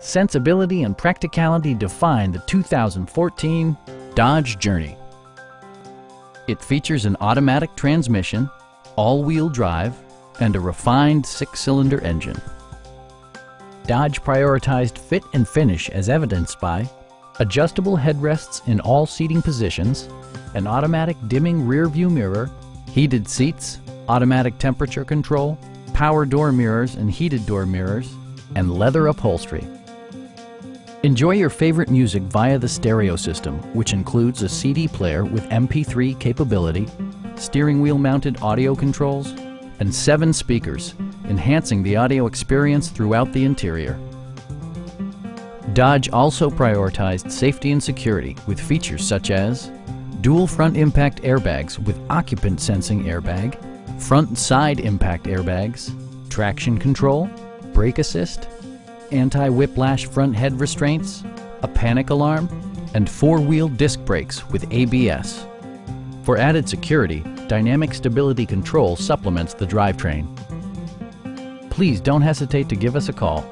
sensibility and practicality define the 2014 Dodge Journey. It features an automatic transmission, all-wheel drive, and a refined six-cylinder engine. Dodge prioritized fit and finish as evidenced by adjustable headrests in all seating positions, an automatic dimming rear view mirror, heated seats, automatic temperature control, power door mirrors and heated door mirrors, and leather upholstery. Enjoy your favorite music via the stereo system, which includes a CD player with MP3 capability, steering wheel mounted audio controls, and seven speakers, enhancing the audio experience throughout the interior. Dodge also prioritized safety and security with features such as dual front impact airbags with occupant sensing airbag, front side impact airbags, traction control, brake assist, anti-whiplash front head restraints, a panic alarm, and four-wheel disc brakes with ABS. For added security, Dynamic Stability Control supplements the drivetrain. Please don't hesitate to give us a call